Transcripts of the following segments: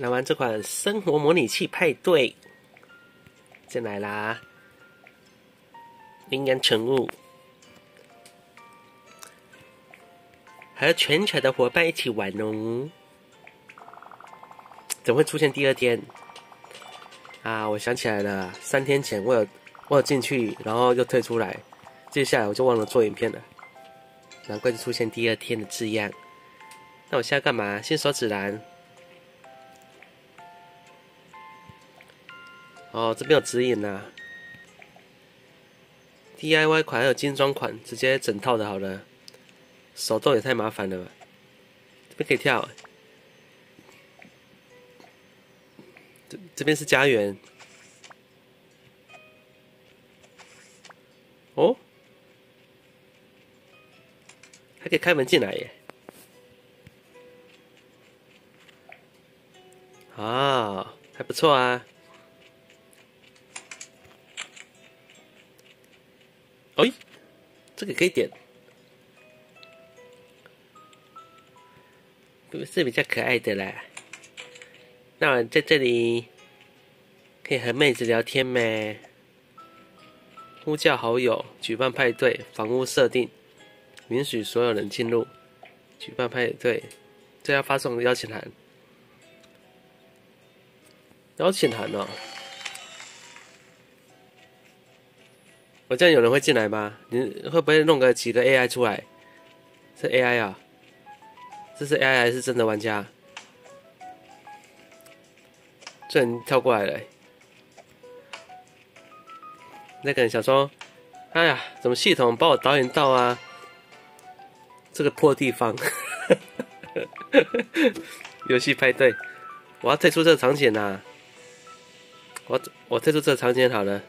来玩这款生活模拟器派对，进来啦！灵感宠物，和全球的伙伴一起玩哦。怎么会出现第二天？啊，我想起来了，三天前我有我有进去，然后又退出来，接下来我就忘了做影片了，难怪就出现第二天的字样。那我现在干嘛？新手指南。哦，这边有指引呐。DIY 款还有精装款，直接整套的好了。手动也太麻烦了吧？这边可以跳。这这边是家园。哦，还可以开门进来耶。啊，还不错啊。哎，这个可以点，是比较可爱的啦。那我在这里可以和妹子聊天吗？呼叫好友，举办派对，房屋设定，允许所有人进入，举办派对，这要发送邀请函，邀请函哦。我这样有人会进来吗？你会不会弄个几个 AI 出来？是 AI 啊？这是 AI 还是真的玩家？这人跳过来了。那个人想说：“哎呀，怎么系统把我导演到啊？这个破地方。”游戏派对，我要退出这个场景呐！我我退出这个场景好了。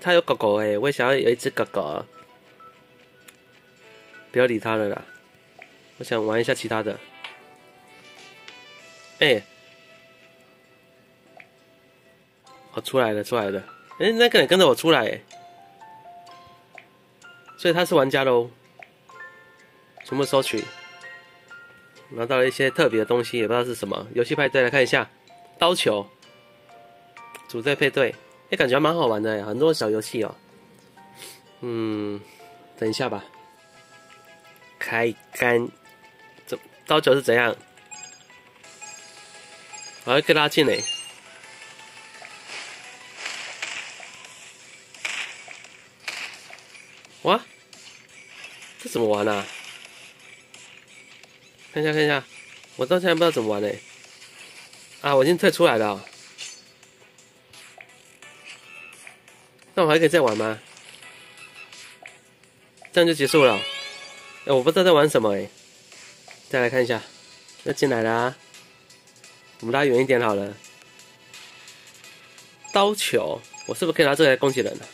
他有狗狗哎，我也想要有一只狗狗。不要理他了啦，我想玩一下其他的。哎，我出来了，出来了。哎，那个人跟着我出来，所以他是玩家喽。全部收取，拿到了一些特别的东西，也不知道是什么。游戏派对来看一下，刀球，组队配对。感觉蛮好玩的，很多小游戏哦。嗯，等一下吧。开干，怎刀球是怎样？我要跟拉近嘞。哇，这怎么玩啊？看一下，看一下，我到现在不知道怎么玩嘞。啊，我已经退出来了。那我还可以再玩吗？这样就结束了。哎，我不知道在玩什么哎。再来看一下，要进来了。我们拉远一点好了。刀球，我是不是可以拿这个来攻击人呢？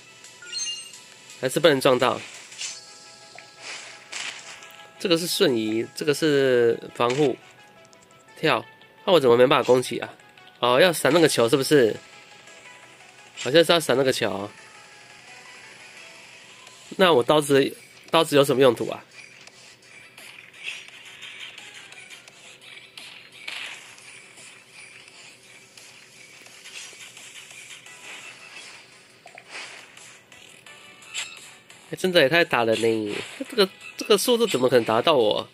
还是不能撞到？这个是瞬移，这个是防护。跳，那我怎么没办法攻击啊？哦，要闪那个球是不是？好像是要闪那个球。那我刀子刀子有什么用途啊？哎，真的也太打了呢！这个这个速度怎么可能达到我？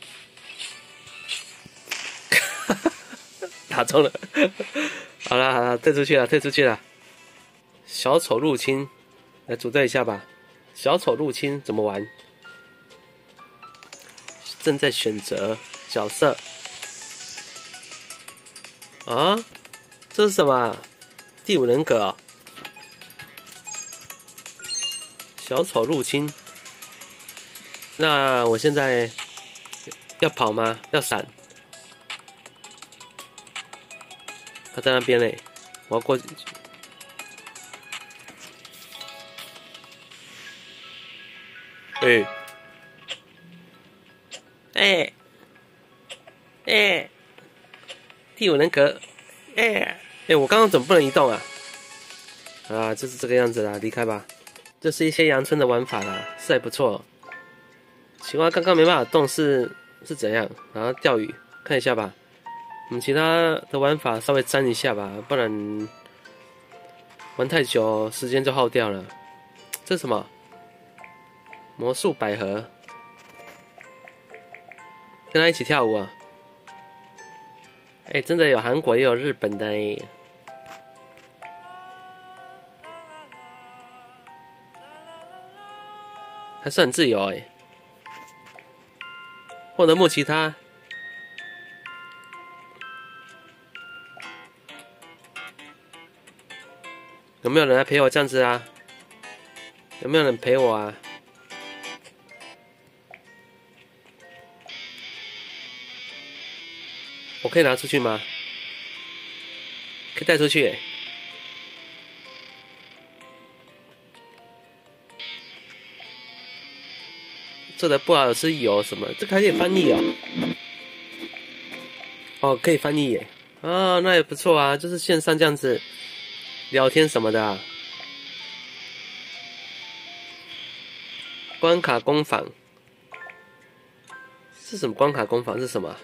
打中了！好了好了，退出去了，退出去了。小丑入侵，来组队一下吧。小丑入侵怎么玩？正在选择角色啊？这是什么？第五人格？小丑入侵？那我现在要跑吗？要闪？他在那边嘞，我要过哎，哎，哎，第五人格，哎，哎，我刚刚怎么不能移动啊？啊，就是这个样子啦，离开吧。这是一些阳春的玩法啦，是还不错。青蛙，刚刚没办法动是是怎样？然后钓鱼看一下吧。我们其他的玩法稍微沾一下吧，不然玩太久时间就耗掉了。这是什么？魔术百合，跟他一起跳舞啊！哎，真的有韩国也有日本的哎，还是很自由哎。获得木吉他。有没有人来陪我这样子啊？有没有人陪我啊？我可以拿出去吗？可以带出去。做的不好是有什么？这还可以翻译哦。哦，可以翻译耶。啊，那也不错啊，就是线上这样子。聊天什么的，啊关卡工坊是什么？关卡工坊是什么？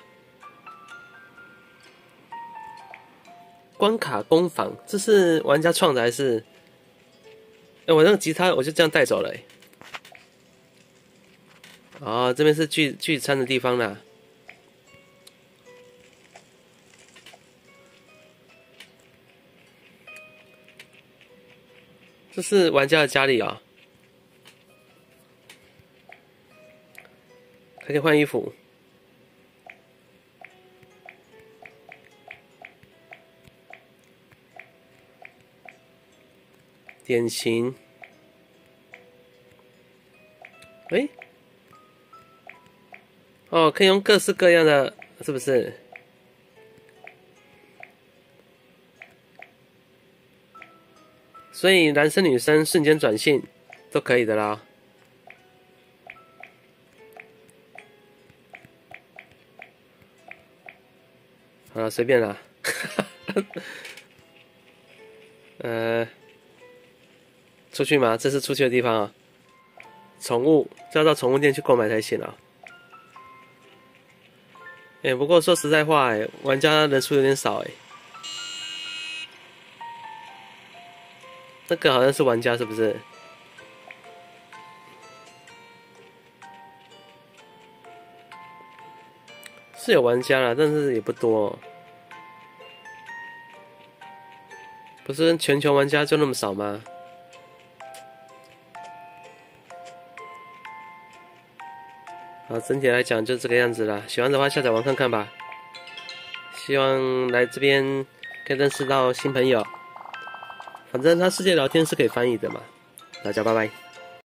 关卡工坊这是玩家创的还是？哎，我那个吉他我就这样带走了。哦，这边是聚聚餐的地方啦。这是玩家的家里啊，还可以换衣服，典型，哎，哦，可以用各式各样的，是不是？所以男生女生瞬间转性都可以的啦。好了，随便啦。呃，出去吗？这是出去的地方啊。宠物就要到宠物店去购买才行啊。哎，不过说实在话，哎，玩家人数有点少，哎。那个好像是玩家，是不是？是有玩家了，但是也不多。不是全球玩家就那么少吗？好，整体来讲就这个样子了。喜欢的话下载玩看看吧。希望来这边可以认识到新朋友。反正他世界聊天是可以翻译的嘛，大家拜拜。